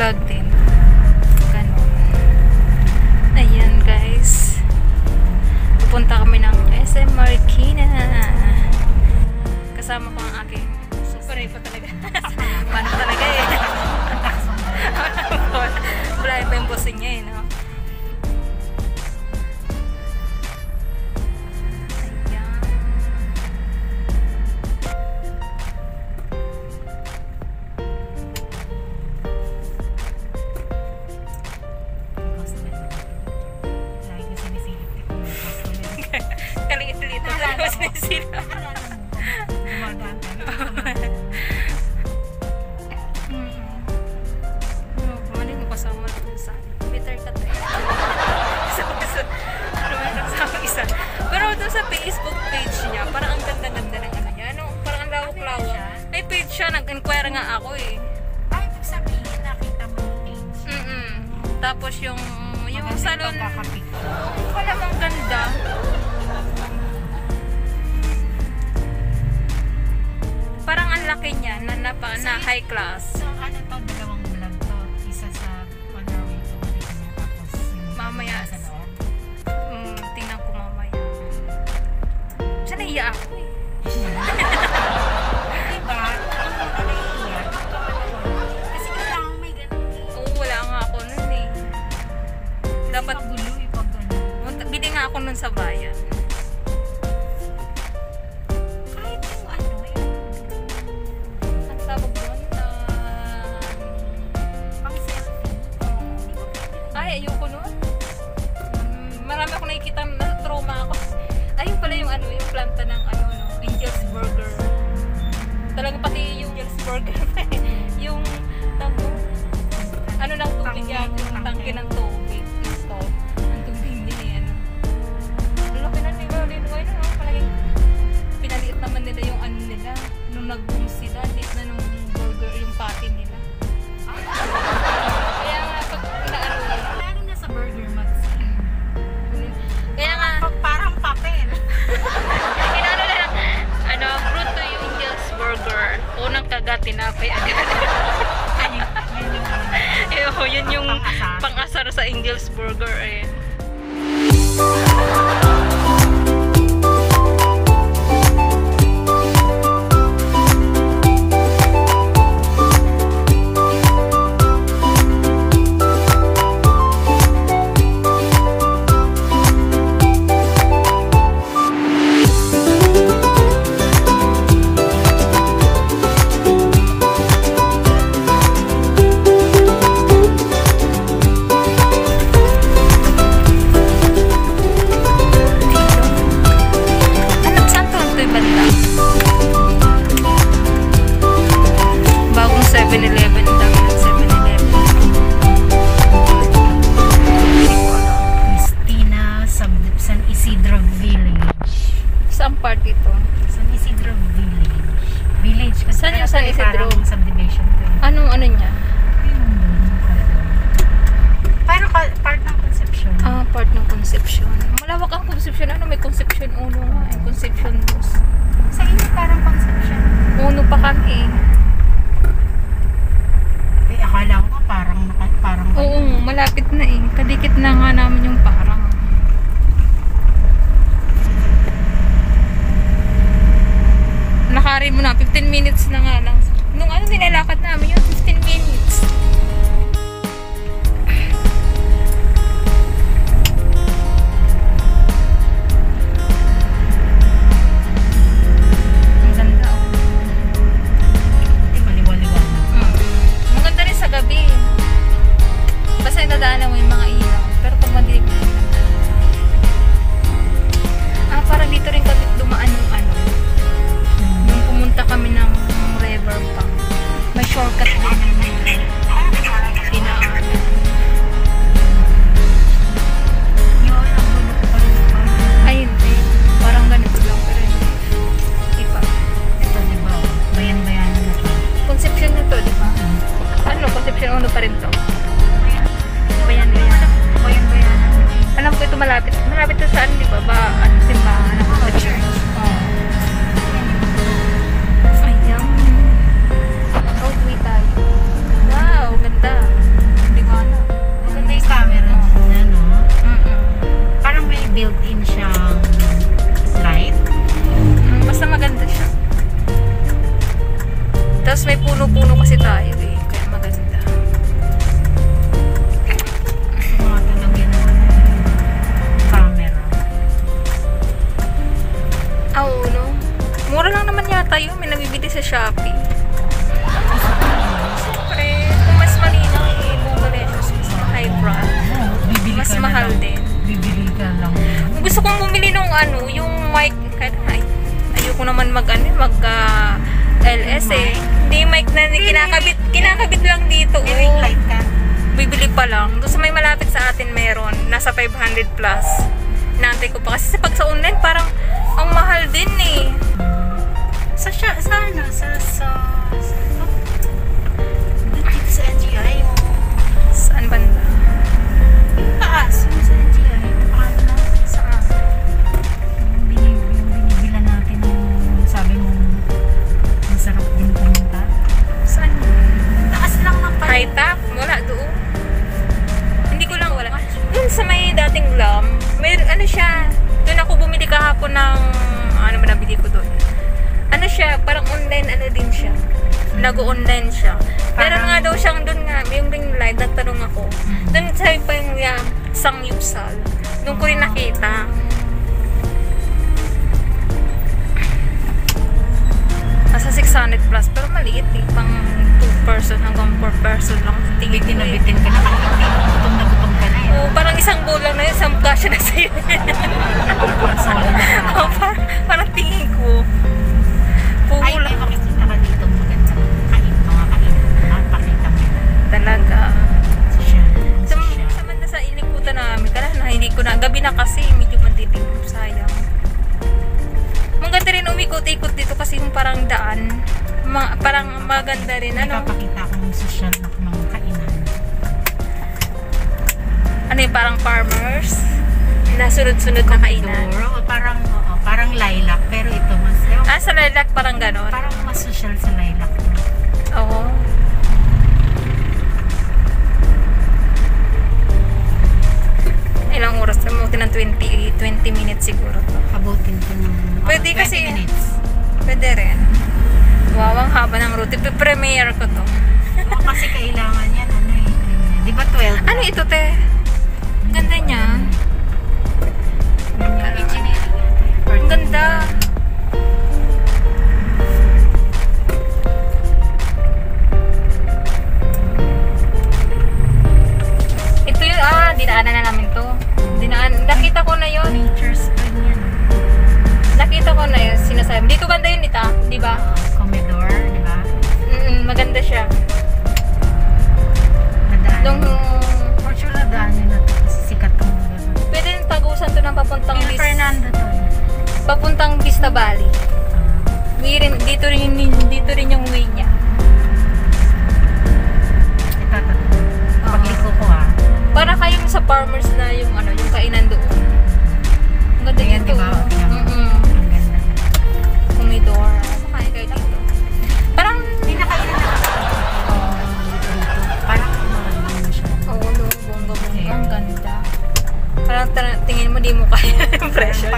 vlog sa Facebook page niya, parang ang ganda-ganda ng ano niya. Ano, parang ang lawak-lawak. May page siya, nag-inquire nga ako eh. Ay, ibig sabihin, nakita mo yung page. Mm Tapos yung, yung Maganda salon, wala mang ganda. Parang ang laki niya na, na, pa- na high class. So, ano to, dalawang vlog to. Isa sa on our way to Marikina, tapos yung Mamaya. sa Naiya ako eh. Diba? Naiiyak. Kasi kailangan may ganun eh. Oo, wala nga ako nun eh. Dapat, Magulo eh pag ganun. bili nga ako nun sa bayan. Kahit yung ano, yung Ang tawag? Ah, pang selfie. Ay, ayoko nun. Yung ano, yung planta ng ano, no, Angel's Burger. Talaga pati yung Angel's Burger. yung, doon, ano ng tubig yan, yung tangke. ng tubig. Ito, ang tubig din eh, ano. Ang laki na nila, rin ngayon, no? Palaging pinaliit naman nila yung ano nila. Nung nag-boom Kagat, tinapay agad. Ano. Eho, yun yung Pang-asar. sa Angel's Burger eh. Concepcion. Malawak ang Concepcion. Ano, may Concepcion 1 nga eh. Concepcion 2. Sa inyo parang Concepcion. Uno pa kami eh. Eh, akala ko nga parang, parang Oo, malapit na eh. Kadikit na nga namin yung parang. Nakari mo na, 15 minutes na nga lang. Nung ano nilalakad namin yun, Basta nadaanan Nag-online siya. Meron nga daw siyang doon nga, yung ring light, nagtanong ako. Doon sabi pa yung yeah, sangyupsal. Doon ko rin nakita. Nasa 600 plus, pero maliit eh. Pang 2 person hanggang 4 person lang. Tingin Bitin ko na bitin ka na, gutom na gutom ka na eh. Oo, parang isang bowl lang na yun, isang kasya na sa'yo. Oo, parang, parang tingin Talaga. Social. Sa, Social. sa inikutan namin, kala na hindi ko na, gabi na kasi, medyo madilim, sayang. Maganda rin umikot-ikot dito kasi yung parang daan. Ma, parang maganda rin, ano? kapakita akong social na mga kainan. Ano yung parang farmers? Na sunod-sunod na kainan. Parang, oo, parang lilac. Pero ito mas, Ah, sa lilac parang ganon. parang mas social sa lilac. Oo. Oras? Mabuti ng 20, 20 minutes siguro to. Abutin ko ng Pwede oh, 20 kasi- minutes. Pwede rin. Wow, ang haba ng route. Premiere ko to. Oo, kasi kailangan yan. Ano eh. Di ba 12? Ano ito, te? Ang Ganda niya. Engineering. Ang ganda. Tingin mo kaya yung pressure.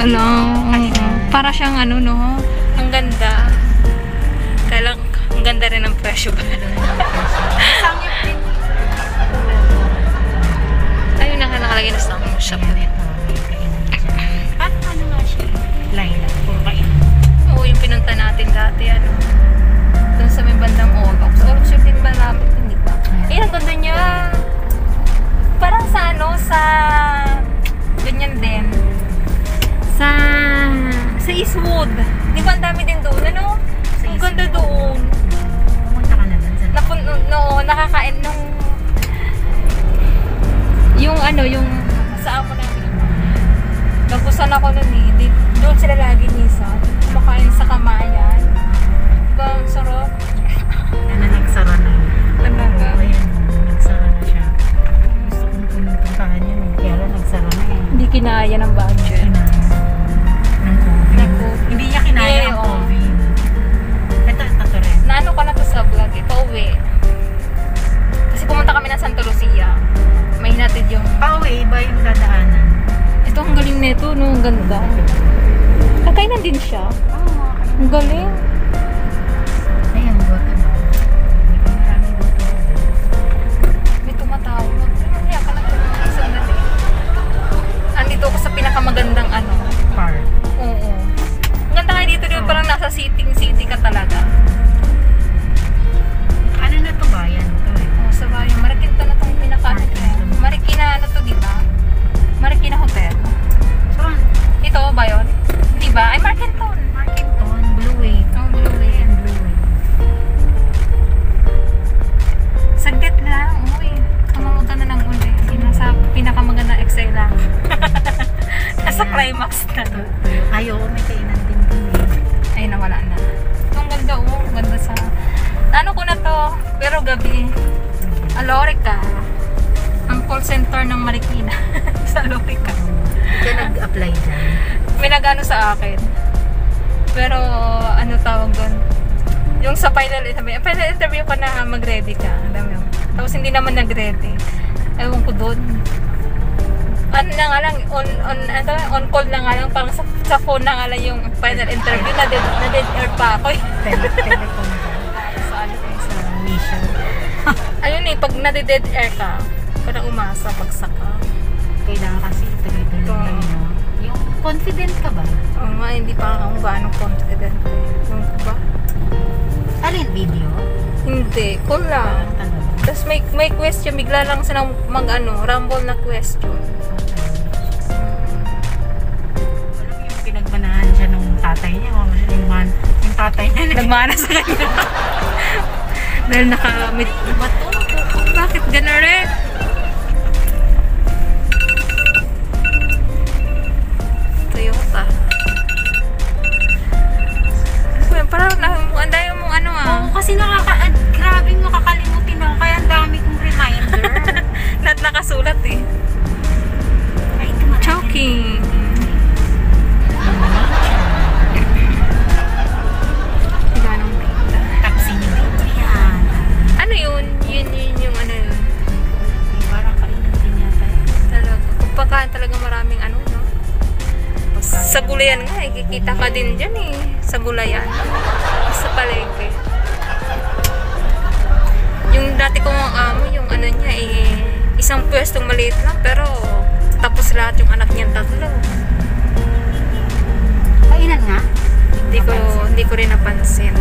Alam, para siyang ano no, ang ganda. Kaya lang, ang ganda rin ng presyo ba? Ayun na nakalagay na sa shop. Ayan, ito. At ano nga siya? Kainan. Oo, yung pinunta natin dati, ano, doon sa may bandang Olox. Yung din ba namin, hindi ba? Eh, ang ganda niya. Parang sa ano, sa, ganyan din. Sa, sa Eastwood. Di ba ang dami din doon, ano? Sa Ang ganda doon. Pumunta ka na dun sa Napun, no, nakakain nung, yung ano, yung, sa amo namin. Nagusan ako nun eh. Doon sila lagi minsan. Kumakain sa kamayan. Diba, ang sarap. kinaya ng budget. Ng, ng COVID. Ng COVID. Hindi niya kinaya yeah, ang. COVID. Ito, ito, ito rin. Naano ko na to sa vlog eh. Pauwi. Kasi pumunta kami ng Santa Lucia. May hinatid yung... Pauwi ba yung dadaanan? Ito, ang galing nito, no? Ang ganda. Kakainan din siya. Oo, oh, Ang galing. sa pinakamagandang ano. Park. Oo. Ang ganda nga dito, di ba? Parang nasa ano na nga lang, on, on, ano, on call na nga lang, parang sa, sa phone na nga lang yung final interview, na dead, na dead air pa ako. Telephone ano ko mission. Ayun eh, pag na dead air ka, parang umasa, pagsak ka. Kailangan kasi tuloy-tuloy so, kayo. Yung confident ka ba? Oo um, nga, hindi pa ako ba anong confident. Ano yung ba? Alin video? Hindi, call lang. Tapos may, may question, bigla lang silang mag ano, rumble na question. tatay nagmana sa kanya. Dahil nakamit. Bato? Bakit gano'n rin? Toyota. Parang ang dami mong ano ah. Oo, kasi nakaka... Ah, grabe mo kakalimutin ako. Kaya ang dami kong reminder. Lahat nakasulat eh. Choking. talaga maraming ano, no? Sa gulayan nga, eh, ikikita ka din dyan eh. Sa gulayan. Sa palengke. Yung dati kong amo, yung ano niya eh, isang pwestong maliit lang, pero tapos lahat yung anak niyang tatlo. Kainan nga? Hindi ko, hindi ko rin napansin.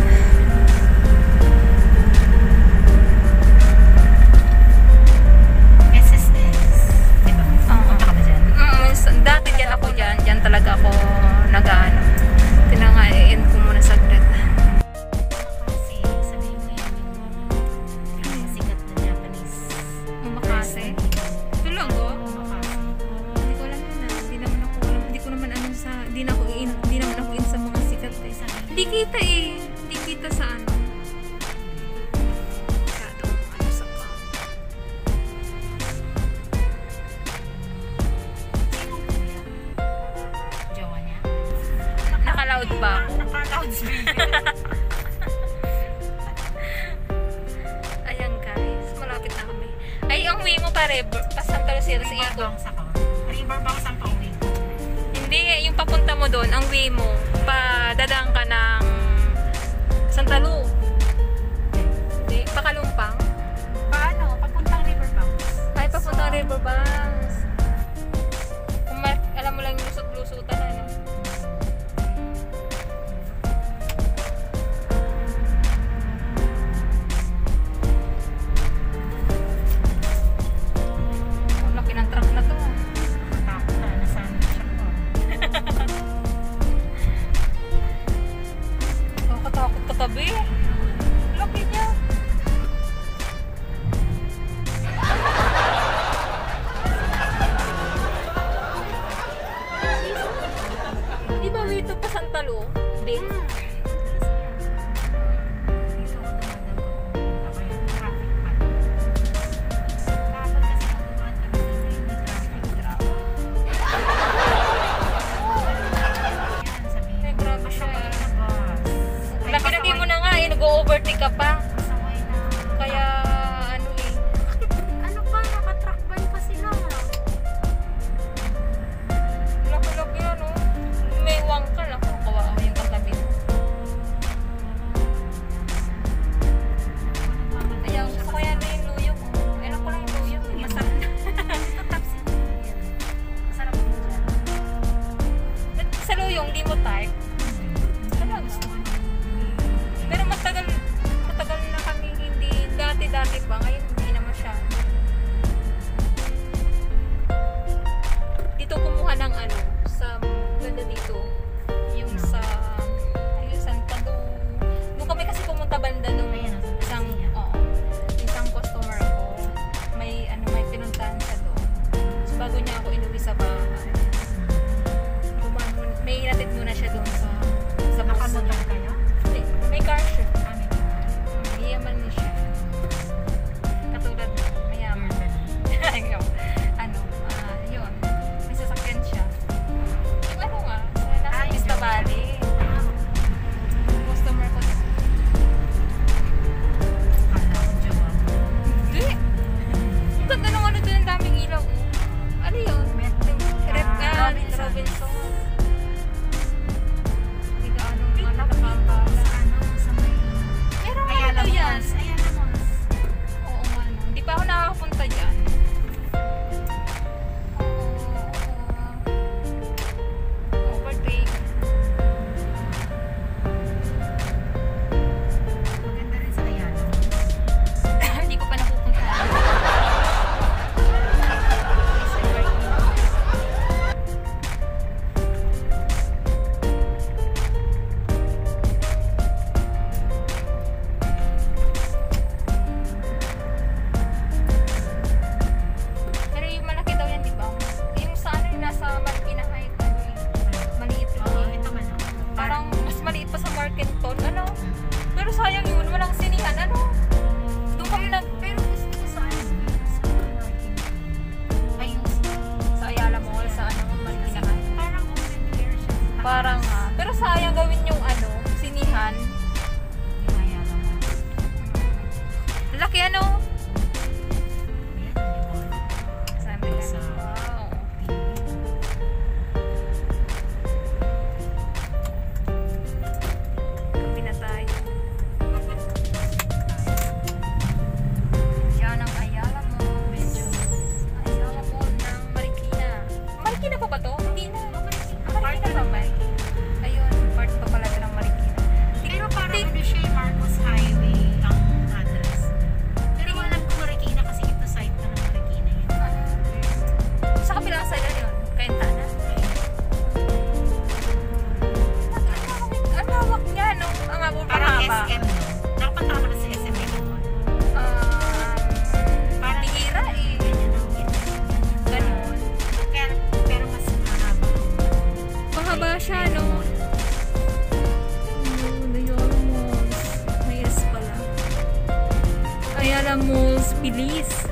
feliz.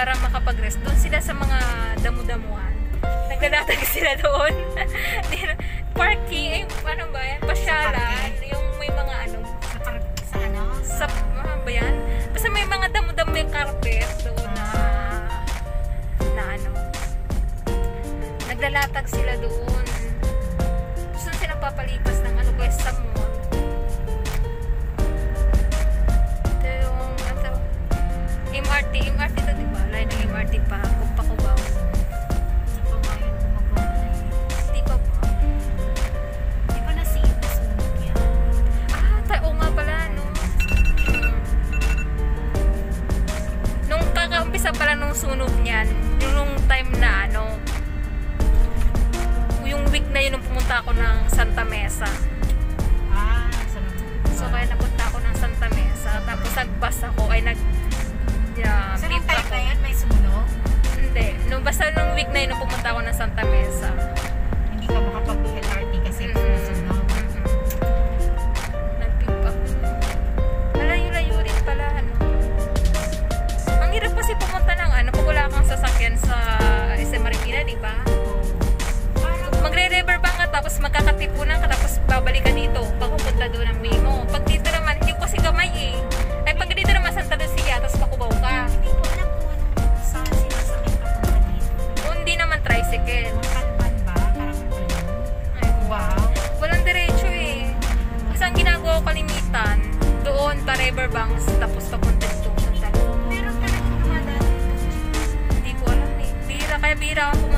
para makapag-rest. Doon sila sa mga damu-damuan. Naglalatag sila doon. Parking, eh, ano ba yan? Pasyalan. Yung may mga ano. Sa park, sa ano? Sa, ano ba yan? Basta may mga damo-damo yung carpet doon na, na ano. Naglalatag sila doon. Gusto sila papalipas Cyberbanks tapos papunta dito. Meron talaga dumadaan dito. Hindi ko alam eh. Bira, kaya bira ako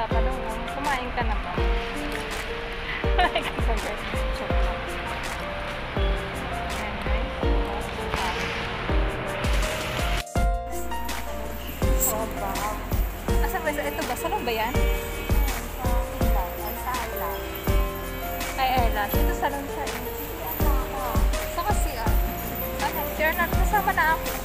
nagtatanong mo, oh, kumain ka na ba? Kumain ka ba, girl? Joke lang. Oh, wow. Asan ba? Ito ba? Salon ba yan? Ay, Ella. Dito salon sa inyo. Saan kasi ah? Ano? You're not. Kasama na ako.